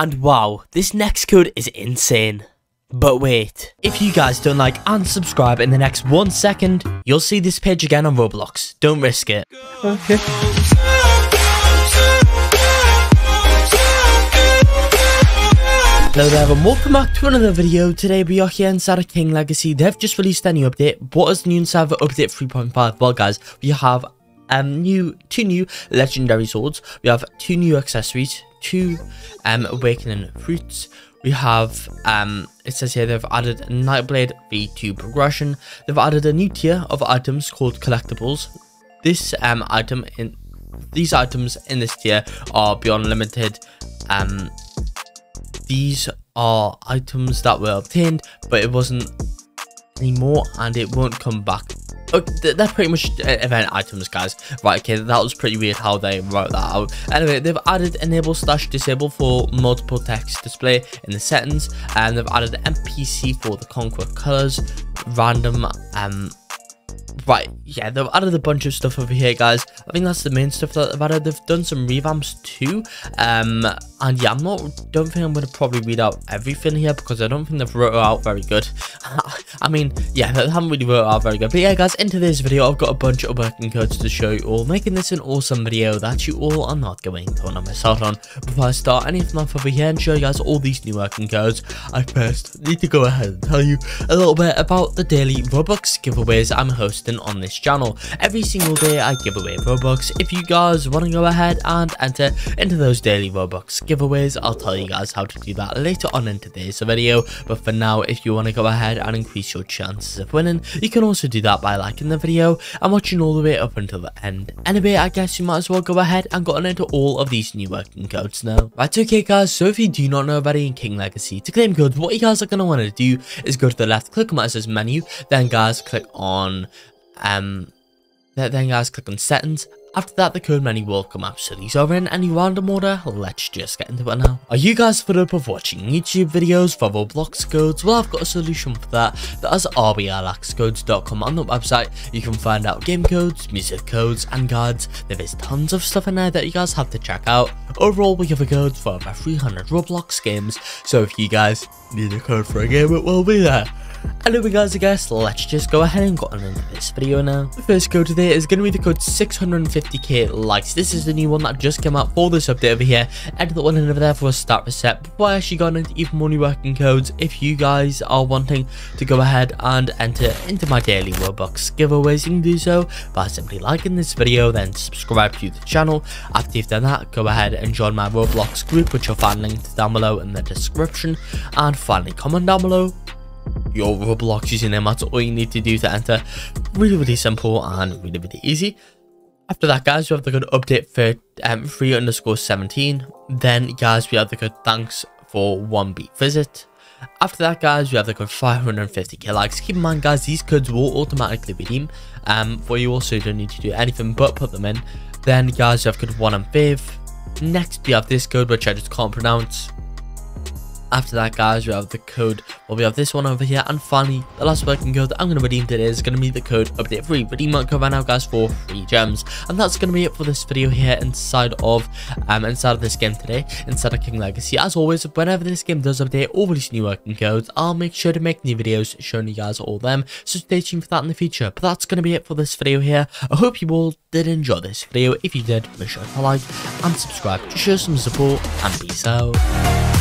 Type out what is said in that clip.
And wow, this next code is insane. But wait, if you guys don't like and subscribe in the next one second, you'll see this page again on Roblox. Don't risk it. Okay. Hello there and welcome back to another video. Today we are here inside of King Legacy. They've just released a new update. What is the new server update 3.5? Well guys, we have um new two new legendary swords. We have two new accessories, two um awakening fruits. We have um it says here they've added Nightblade V2 progression. They've added a new tier of items called collectibles. This um item in these items in this tier are beyond limited um these are items that were obtained, but it wasn't anymore and it won't come back. Okay, they're pretty much uh, event items, guys. Right, okay, that was pretty weird how they wrote that out. Anyway, they've added enable slash disable for multiple text display in the settings, and they've added NPC for the conquer colors, random um Right, yeah, they've added a bunch of stuff over here, guys. I think that's the main stuff that they've added. They've done some revamps too. Um, and yeah, I'm not, don't think I'm going to probably read out everything here because I don't think they've wrote out very good. I mean, yeah, they haven't really wrote out very good. But yeah, guys, into this video, I've got a bunch of working codes to show you all, making this an awesome video that you all are not going to miss out on. Before I start anything off over here and show you guys all these new working codes, I first need to go ahead and tell you a little bit about the daily Robux giveaways I'm hosting on this channel. Every single day I give away Robux. If you guys want to go ahead and enter into those daily Robux giveaways, I'll tell you guys how to do that later on in today's video. But for now, if you want to go ahead and increase your chances of winning, you can also do that by liking the video and watching all the way up until the end. Anyway, I guess you might as well go ahead and get into all of these new working codes now. Right, okay guys, so if you do not know about in King Legacy, to claim codes, what you guys are going to want to do is go to the left, click on my menu, then guys click on um, then guys click on settings. After that, the code menu will come up. So these are in any random order. Let's just get into it now. Are you guys fed up of watching YouTube videos for Roblox codes? Well, I've got a solution for that. That is rblxcodes.com. On the website, you can find out game codes, music codes, and guides. There is tons of stuff in there that you guys have to check out. Overall, we have a code for over 300 Roblox games. So if you guys need a code for a game, it will be there. Anyway guys, I guess let's just go ahead and go on into this video now. The first code today is going to be the code 650k likes. This is the new one that just came out for this update over here. Enter the one in over there for a stat reset. Before I actually got into even more new working codes, if you guys are wanting to go ahead and enter into my daily Robux giveaways, you can do so by simply liking this video, then subscribe to the channel. After you've done that, go ahead and join my Roblox group, which you'll find linked down below in the description. And finally, comment down below your Roblox username. That's all you need to do to enter. Really, really simple and really, really easy. After that, guys, we have the good update for um, 3 underscore 17. Then, guys, we have the good thanks for one beat visit. After that, guys, we have the code 550k likes. Keep in mind, guys, these codes will automatically redeem um, for you also don't need to do anything but put them in. Then, guys, you have code 1 and 5. Next, we have this code, which I just can't pronounce. After that, guys, we have the code. Well, we have this one over here. And finally, the last working code that I'm going to redeem today is going to be the code update free. Redeem my code right now, guys, for free gems. And that's going to be it for this video here inside of um inside of this game today, inside of King Legacy. As always, whenever this game does update or release new working codes, I'll make sure to make new videos showing you guys all them. So stay tuned for that in the future. But that's going to be it for this video here. I hope you all did enjoy this video. If you did, make sure to like and subscribe to show some support. And peace out.